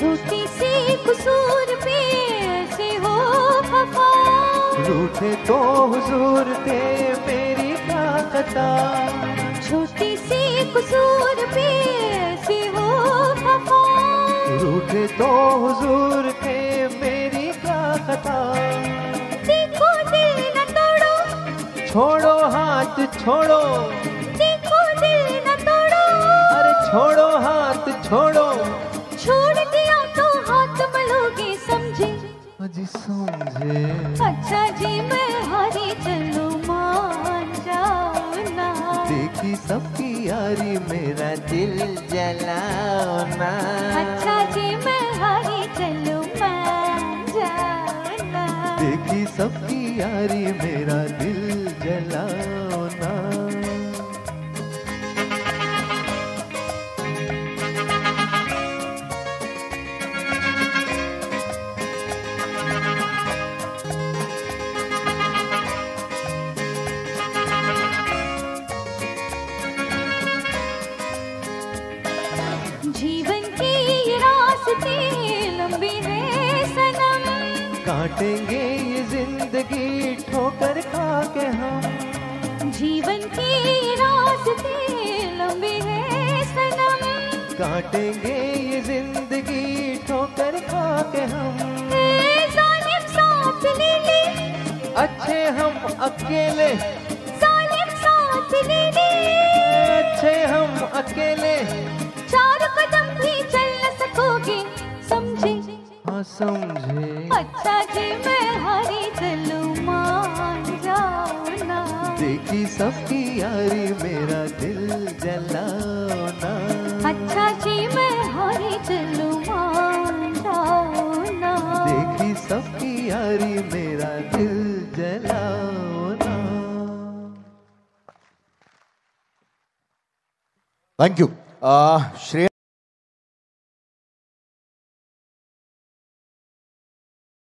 छोटी सी कसूर पे ऐसे हो खफा रूठे तो हुजूर थे मेरी कथा छोटी सी कसूर पे ऐसे हो खफा रूठे तो हुजूर थे मेरी कथा देखो दिल न तोड़ो। छोड़ो हाथ छोड़ो। समझे। अच्छा जी मैं हारी चलो मान जाओ ना। देखी सबकी यारी मेरा दिल जलाओ ना। अच्छा जी मैं हारी चलो मान जाओ ना। देखी सबकी यारी मेरा दिल जलाओ ना। जीवन की ये रास्ते लंबी है सनम। काटेंगे ये ज़िंदगी ठोकर खा के हम। जीवन की ये रास्ते लंबी है सनम। काटेंगे ये ज़िंदगी ठोकर खा के हम। ले ले। अच्छे हम अकेले। साथ ले ले। अच्छे हम अकेले। समझे। अच्छा जी मैं हारी चलूँ मान जाओ ना देखी सबकी यारी मेरा दिल जलाओ ना अच्छा जी मैं हारी चलूँ मान जाओ ना देखी सबकी यारी मेरा दिल जलाओ ना थैंक यू श्रेया